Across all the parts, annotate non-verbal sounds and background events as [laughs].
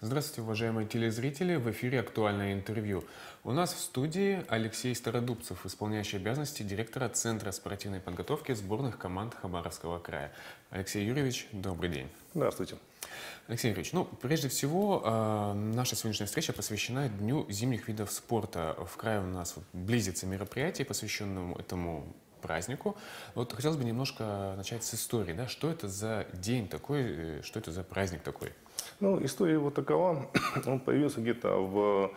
Здравствуйте, уважаемые телезрители! В эфире «Актуальное интервью». У нас в студии Алексей Стародубцев, исполняющий обязанности директора Центра спортивной подготовки сборных команд Хабаровского края. Алексей Юрьевич, добрый день. Здравствуйте. Алексей Юрьевич, ну, прежде всего, э, наша сегодняшняя встреча посвящена Дню зимних видов спорта. В крае у нас вот близится мероприятие, посвященное этому празднику. Вот хотелось бы немножко начать с истории, да, что это за день такой, э, что это за праздник такой? Ну, история его такова. [clears throat] Он появился где-то в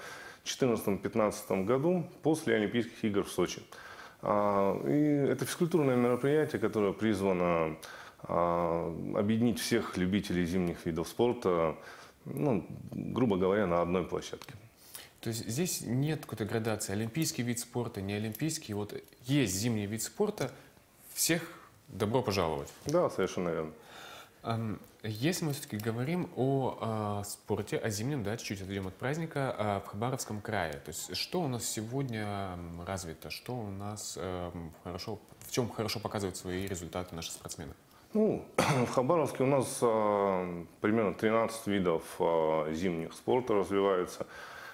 2014-2015 году после Олимпийских игр в Сочи. А, и это физкультурное мероприятие, которое призвано а, объединить всех любителей зимних видов спорта, ну, грубо говоря, на одной площадке. То есть здесь нет какой-то градации, олимпийский вид спорта, не олимпийский. Вот есть зимний вид спорта, всех добро пожаловать. Да, совершенно верно. Если мы все-таки говорим о, о спорте, о зимнем, да, чуть-чуть отойдем от праздника, а, в Хабаровском крае, то есть что у нас сегодня развито, что у нас э, хорошо, в чем хорошо показывают свои результаты наши спортсмены? Ну, [clears throat] в Хабаровске у нас э, примерно 13 видов э, зимних спорта развиваются.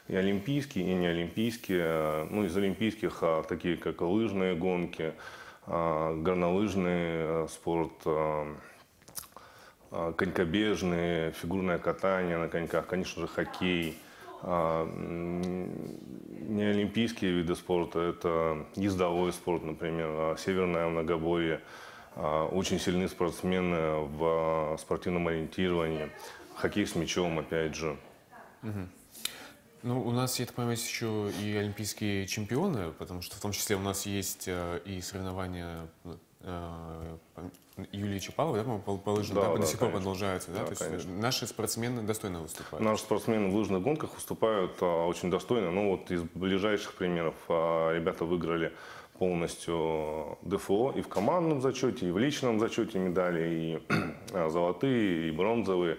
И олимпийские, и неолимпийские. Ну, из олимпийских э, такие, как лыжные гонки, э, горнолыжный э, спорт, э, а, конькобежные, фигурное катание на коньках, конечно же, хоккей. А, не олимпийские виды спорта, это ездовой спорт, например, а, северное многоборье. Очень сильные спортсмены в спортивном ориентировании. Хоккей с мячом, опять же. Ну, у нас, я так понимаю, есть еще и олимпийские чемпионы, потому что в том числе у нас есть э, и соревнования э, Юлии Чапаловой, да, по, по лыжам, да, да, до сих пор продолжаются, да? да То есть наши спортсмены достойно выступают. Наши спортсмены в лыжных гонках выступают а, очень достойно. Ну вот из ближайших примеров а, ребята выиграли полностью ДФО и в командном зачете, и в личном зачете медали, и [clears throat] а, золотые, и бронзовые.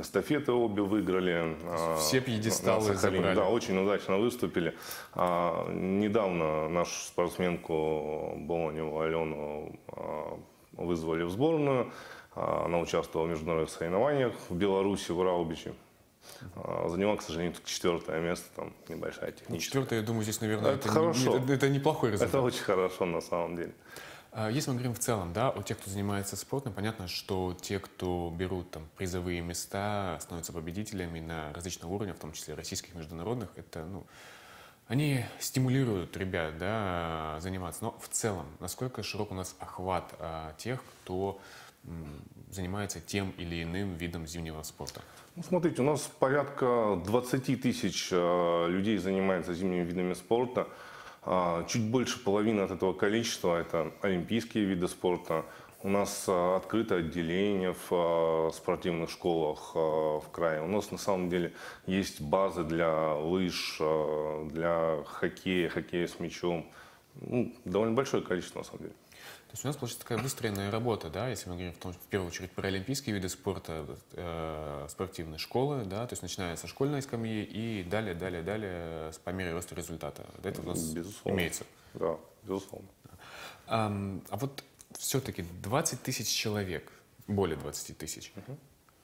Эстафеты обе выиграли. А, Все пьедесталы забрали. Да, очень удачно выступили. А, недавно нашу спортсменку Болоневу Алену а, вызвали в сборную. Она участвовала в международных соревнованиях в Беларуси, в Раубиче. Заняла, к сожалению, четвертое место, там небольшая техническая. Четвертое, я думаю, здесь, наверное, это, это хорошо. Это, это неплохой результат. Это очень хорошо на самом деле. А, если мы говорим в целом, да, у тех, кто занимается спортом, понятно, что те, кто берут там призовые места, становятся победителями на различных уровнях, в том числе российских, международных, это, ну, они стимулируют ребят да, заниматься. Но в целом, насколько широк у нас охват а, тех, кто м, занимается тем или иным видом зимнего спорта? Ну, смотрите, у нас порядка 20 тысяч а, людей занимается зимними видами спорта. А, чуть больше половины от этого количества – это олимпийские виды спорта. У нас а, открыто отделение в а, спортивных школах в крае. У нас на самом деле есть базы для лыж, для хоккея, хоккея с мячом. Ну, довольно большое количество на самом деле. То есть у нас получается такая выстроенная работа, да, если мы говорим в, том, в первую очередь про олимпийские виды спорта, э, спортивные школы, да, то есть начиная со школьной скамьи и далее, далее, далее по мере роста результата. Это у нас безусловно. имеется. Да, безусловно. А, а вот все-таки 20 тысяч человек, более 20 тысяч, угу.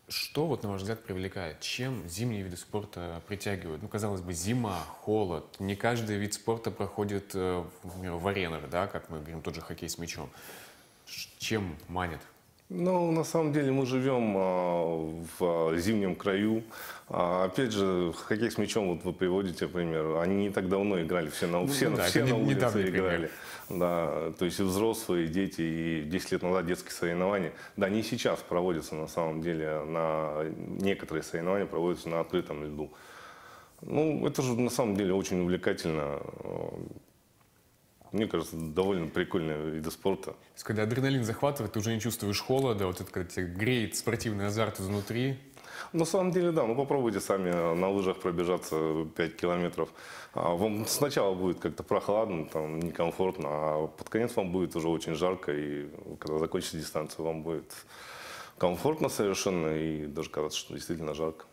Что, вот, на ваш взгляд, привлекает? Чем зимние виды спорта притягивают? Ну, казалось бы, зима, холод. Не каждый вид спорта проходит, э, например, в аренах, да, как мы говорим, тот же хоккей с мячом. Чем манит? Ну, на самом деле мы живем а, в зимнем краю. А, опять же, хоккей с мячом, вот вы приводите пример, они не так давно играли, все на, все, ну, да, все на улице играли. Да, то есть и взрослые, и дети, и 10 лет назад детские соревнования. Да, не сейчас проводятся на самом деле, на некоторые соревнования проводятся на открытом льду. Ну, это же на самом деле очень увлекательно мне кажется, довольно прикольный вид спорта. Есть, когда адреналин захватывает, ты уже не чувствуешь холода, вот это когда тебя греет спортивный азарт изнутри. На самом деле, да. Ну, попробуйте сами на лыжах пробежаться 5 километров. А вам сначала будет как-то прохладно, там, некомфортно, а под конец вам будет уже очень жарко, и когда закончите дистанцию, вам будет комфортно совершенно, и даже казаться, что действительно жарко.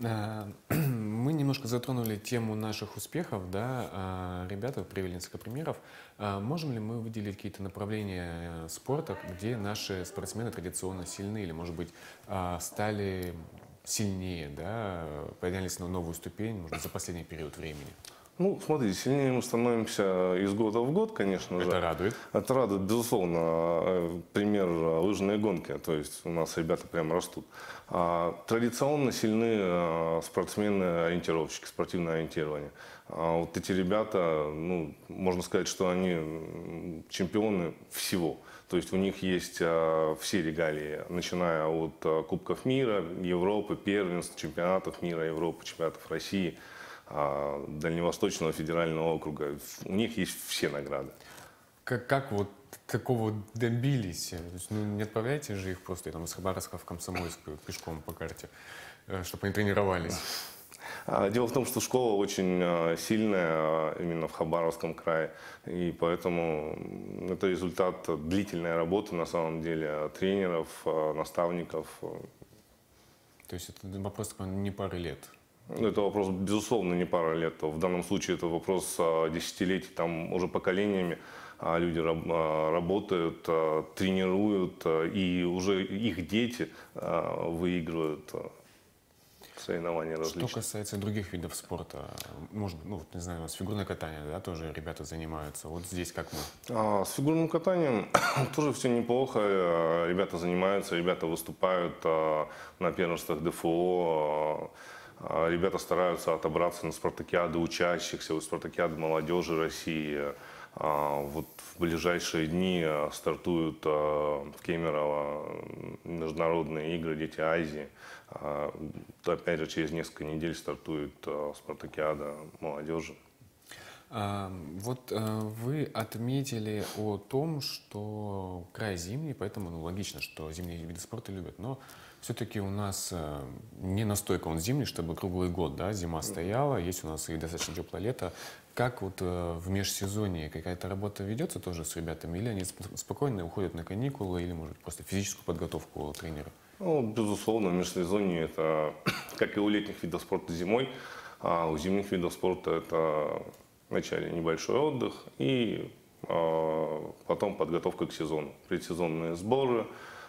Э, [clears throat] мы немножко затронули тему наших успехов, да, а, ребята привели несколько примеров. А можем ли мы выделить какие-то направления спорта, где наши спортсмены традиционно сильны или, может быть, стали сильнее, да, поднялись на новую ступень, может быть, за последний период времени? Ну, смотрите, сильнее мы становимся из года в год, конечно же. Это радует. Это радует, безусловно. Э, пример э, лыжные гонки, то есть у нас ребята прям растут. А, традиционно сильны э, спортсмены-ориентировщики, спортивное ориентирование. А вот эти ребята, ну, можно сказать, что они чемпионы всего. То есть у них есть все регалии, начиная от Кубков мира, Европы, первенств, чемпионатов мира, Европы, чемпионатов России – Дальневосточного федерального округа. У них есть все награды. Как, как вот такого добились? То есть, ну, не отправляйте же их просто там, из Хабаровска в Комсомольскую пешком по карте, э, чтобы они тренировались? А, дело в том, что школа очень а, сильная именно в Хабаровском крае, и поэтому это результат длительной работы на самом деле тренеров, наставников. То есть это вопрос не пары лет? Ну, это вопрос, безусловно, не пара лет. В данном случае это вопрос а, десятилетий, там уже поколениями а, люди а, работают, тренируют, и уже их дети выигрывают соревнования различные. Что касается других видов спорта, может, ну, не знаю, с фигурное катание, да, тоже ребята занимаются. Вот здесь как мы? А, с фигурным катанием [clears throat] тоже все неплохо. Ребята занимаются, ребята выступают на первенствах ДФО. А, ребята стараются отобраться на спартакиады учащихся, спартакиады молодежи России. А, вот в ближайшие дни а, стартуют в Кемерово международные игры «Дети Азии». Опять же, через несколько недель стартует спартакиада молодежи. Вот вы отметили о том, что край зимний, поэтому ну, логично, что зимние виды спорта любят. Но все-таки у нас э, не настолько он зимний, чтобы круглый год, да, зима стояла, есть у нас и достаточно теплое лето. Как вот э, в межсезонье какая-то работа ведется тоже с ребятами, или они спокойно уходят на каникулы, или, может, просто физическую подготовку тренера? Ну, безусловно, в межсезонье это, [coughs] как и у летних видов спорта зимой, а у зимних видов спорта это вначале небольшой отдых и а, потом подготовка к сезону. Предсезонные сборы,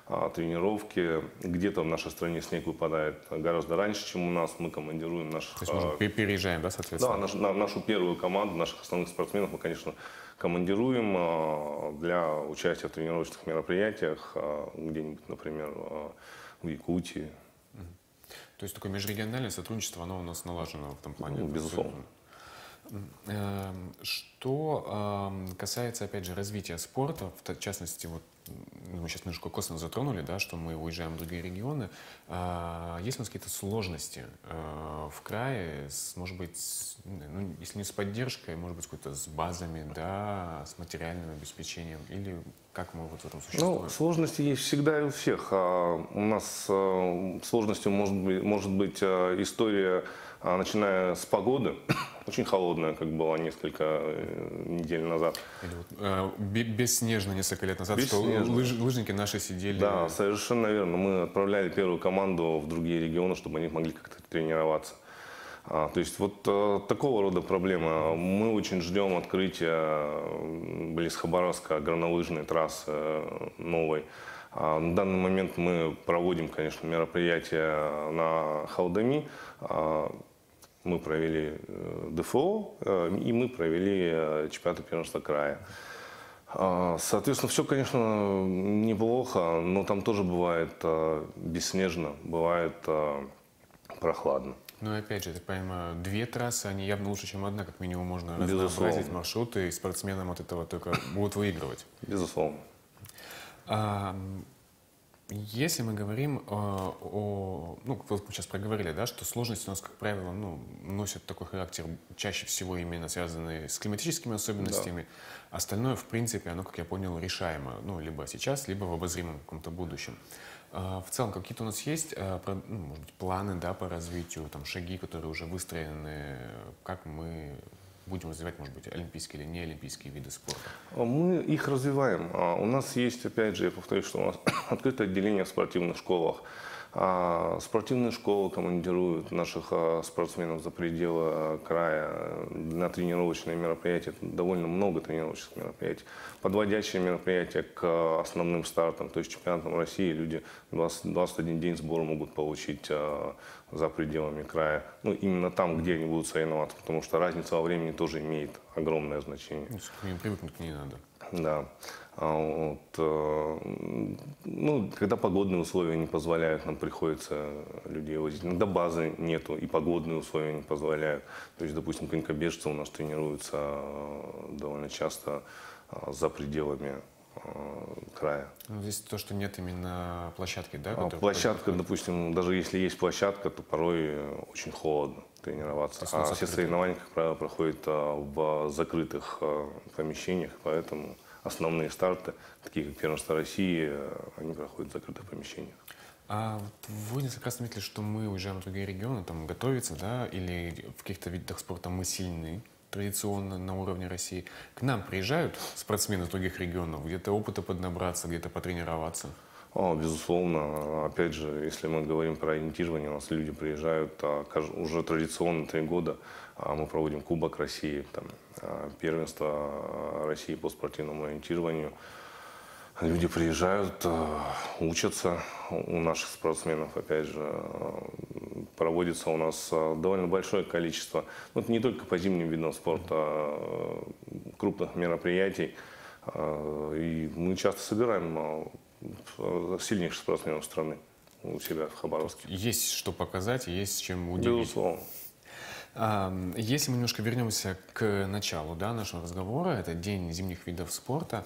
а, тренировки. Где-то в нашей стране снег выпадает гораздо раньше, чем у нас. Мы командируем наших... То есть мы а, переезжаем, да, соответственно? Да, наш, на, нашу первую команду, наших основных спортсменов мы, конечно, командируем для участия в тренировочных мероприятиях где-нибудь, например, в Якутии. То есть такое межрегиональное сотрудничество, оно у нас налажено в том плане? Ну, безусловно. Эм, что касается, опять же, развития спорта, в частности, вот мы сейчас немножко косвенно затронули, да, что мы уезжаем в другие регионы. А, есть у нас какие-то сложности а, в крае, с, может быть, ну, если не с поддержкой, может быть, какой-то с базами, да, с материальным обеспечением, или как мы вот в этом существуем? Ну, сложности есть всегда и у всех. А у нас а, сложностью может быть, может быть история, начиная с погоды, очень холодная, как была несколько э, недель назад. Или вот, э, бесснежно несколько лет назад, что лыж, лыжники наши сидели. Да, совершенно верно. Мы отправляли первую команду в другие регионы, чтобы они могли как-то тренироваться. А, то есть вот а, такого рода проблема. Мы очень ждем открытия близ Хабаровска горнолыжной трассы новой. А, на данный момент мы проводим, конечно, мероприятия на Халдами. А, мы провели э, ДФО, э, и мы провели э, чемпионат первенства края. А, соответственно, все, конечно, неплохо, но там тоже бывает бесснежно, бывает прохладно. Ну и опять же, я так понимаю, две трассы, они явно лучше, чем одна, как минимум можно разнообразить маршруты, и спортсменам от этого только будут выигрывать. Безусловно. А, если мы говорим э, о, ну, вот мы сейчас проговорили, да, что сложности у нас, как правило, ну, носят такой характер, чаще всего именно связанные с климатическими особенностями. Да. Остальное, в принципе, оно, как я понял, решаемо, ну, либо сейчас, либо в обозримом каком-то будущем. Э, в целом, какие-то у нас есть, э, про, ну, может быть, планы, да, по развитию, там, шаги, которые уже выстроены, как мы будем развивать, может быть, олимпийские или не олимпийские виды спорта? А мы их развиваем. А у нас есть, опять же, я повторюсь, что у нас [coughs] открытое отделение в спортивных школах. А спортивные школы командируют наших а, спортсменов за пределы а, края на тренировочные мероприятия. Довольно много тренировочных мероприятий. Подводящие мероприятия к основным стартам, то есть чемпионатам России, люди 20, 21 день сбора могут получить за пределами края. Ну, именно там, где они будут соревноваться, потому что разница во времени тоже имеет огромное значение. Ну, привыкнуть не надо. Да. А вот, э, ну, когда погодные условия не позволяют, нам приходится людей возить. Иногда базы нету, и погодные условия не позволяют. То есть, допустим, конькобежцы у нас тренируются э, довольно часто э, за пределами края. Ну, здесь то, что нет именно площадки, да? А площадка, допустим, даже если есть площадка, то порой очень холодно тренироваться. А все соревнования, как правило, проходят в закрытых помещениях, поэтому основные старты, такие как первенство России, э, они проходят в закрытых помещениях. А вы несколько раз отметили, что мы уезжаем в другие регионы, там готовиться, да, или в каких-то видах спорта мы сильны традиционно на уровне России. К нам приезжают спортсмены из других регионов, где-то опыта поднабраться, где-то потренироваться? О, безусловно. Опять же, если мы говорим про ориентирование, у нас люди приезжают а, уже традиционно три года. А мы проводим Кубок России, там, а, первенство России по спортивному ориентированию. Люди приезжают, учатся у наших спортсменов, опять же, проводится у нас довольно большое количество, ну, не только по зимним видам спорта, крупных мероприятий. И мы часто собираем сильнейших спортсменов страны у себя в Хабаровске. Есть что показать, есть чем удивить. Безусловно. Если мы немножко вернемся к началу да, нашего разговора, это День зимних видов спорта.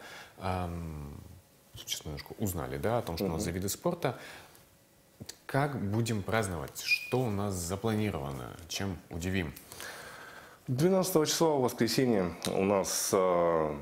Сейчас немножко узнали да, о том, что у нас за виды спорта. Как будем праздновать? Что у нас запланировано? Чем удивим? 12 числа, в воскресенье, у нас а,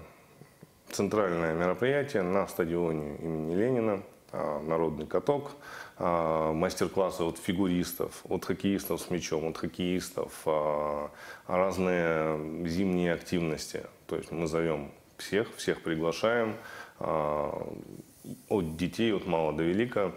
центральное мероприятие на стадионе имени Ленина, а, народный каток, а, мастер-классы от фигуристов, от хоккеистов с мячом, от хоккеистов, а, разные зимние активности. То есть мы зовем всех, всех приглашаем, от детей, от мала до велика,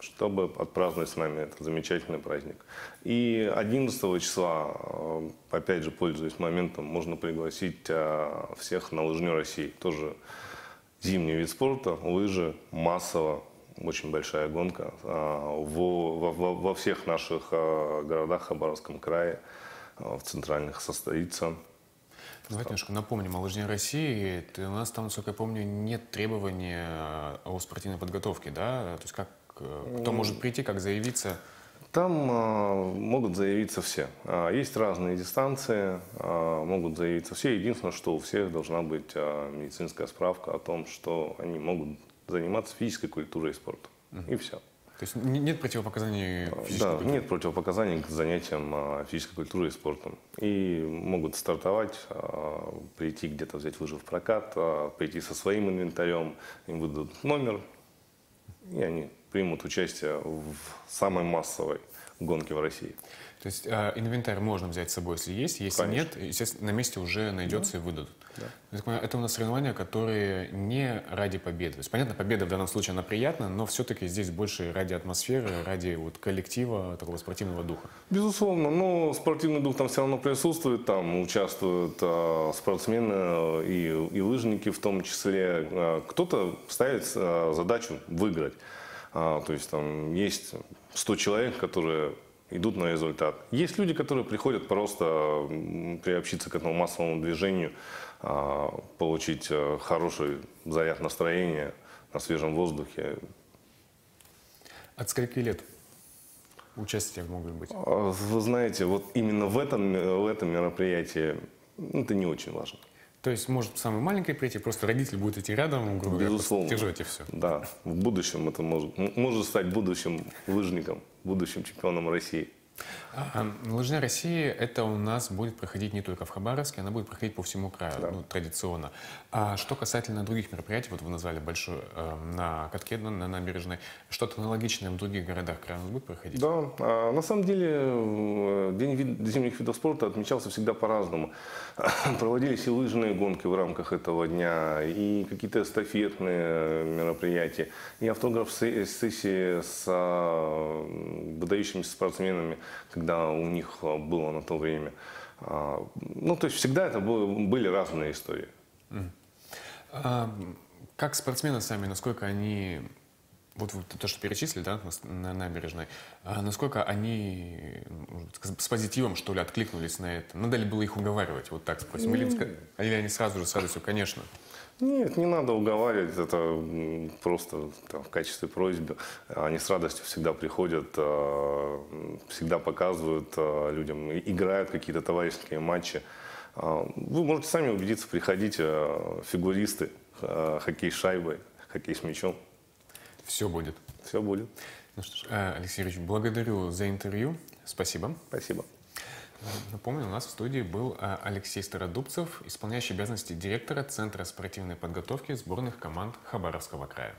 чтобы отпраздновать с нами этот замечательный праздник. И 11 числа, э, опять же, пользуясь моментом, можно пригласить э, всех на лыжню России. Тоже зимний вид спорта, лыжи, массово, очень большая гонка э, во, во, во всех наших городах Хабаровском крае, в центральных состоится. Давайте немножко напомним о лыжне России. У нас там, насколько я помню, нет требования о спортивной подготовке, да? То есть как кто может прийти, как заявиться? Там э, могут заявиться все. А, есть разные дистанции, э, могут заявиться все. Единственное, что у всех должна быть э, медицинская справка о том, что они могут заниматься физической культурой и спортом. Угу. И все. То есть нет противопоказаний физической Да, культуре? нет противопоказаний к занятиям физической культурой и спортом. И могут стартовать, прийти где-то взять лыжи в прокат, прийти со своим инвентарем, им выдадут номер, и они примут участие в самой массовой гонке в России. То есть э, инвентарь можно взять с собой, если есть, если Конечно. нет, естественно, на месте уже найдется да. и выдадут. Да. Это у нас соревнования, которые не ради победы. То есть, понятно, победа в данном случае она приятна, но все-таки здесь больше ради атмосферы, ради вот коллектива, такого спортивного духа. Безусловно, но спортивный дух там все равно присутствует, там участвуют э, спортсмены э, и, и лыжники в том числе. Э, кто-то ставит э, задачу выиграть. А, то есть там есть 100 человек, которые идут на результат. Есть люди, которые приходят просто приобщиться к этому массовому движению, а, получить э, хороший заряд настроения на свежем воздухе. От скольки лет участие могут быть? А, вы знаете, вот именно в этом, в этом мероприятии это не очень важно. То есть может самый маленький прийти, просто родитель будет идти рядом, грубо говоря, держите все. Да, в будущем это может, может стать будущим лыжником, будущим чемпионом России. Лыжная Россия, это у нас будет проходить не только в Хабаровске, она будет проходить по всему краю, Да. ну, традиционно. А что касательно других мероприятий, вот вы назвали большой э, на катке, на, на набережной, что-то аналогичное в других городах края будет проходить? Да, а, на самом деле э, День вид- зимних видов спорта отмечался всегда по-разному. [laughs] Проводились и лыжные гонки в рамках этого дня, и какие-то эстафетные мероприятия, и автограф-сессии с а, выдающимися спортсменами, когда у них а, было на то время. А, Ну, то есть всегда это были разные истории. Как спортсмены сами, насколько они, вот вы то, что перечислили, да, на, набережной, а насколько они с позитивом, что ли, откликнулись на это? Надо ли было их уговаривать, вот так спросим? Или, ска- или они сразу же с радостью, конечно? Нет, не надо уговаривать, это просто там, в качестве просьбы. Они с радостью всегда приходят, м, всегда показывают а, людям, играют какие-то товарищеские матчи. А, Вы можете сами убедиться, приходите, фигуристы, хоккей с шайбой, хоккей с мячом, Все будет. все будет. Ну что ж, э, Алексей Юрьевич, благодарю за интервью. Спасибо. Спасибо. Напомню, у нас в студии был э, Алексей Стародубцев, исполняющий обязанности директора Центра спортивной подготовки сборных команд Хабаровского края.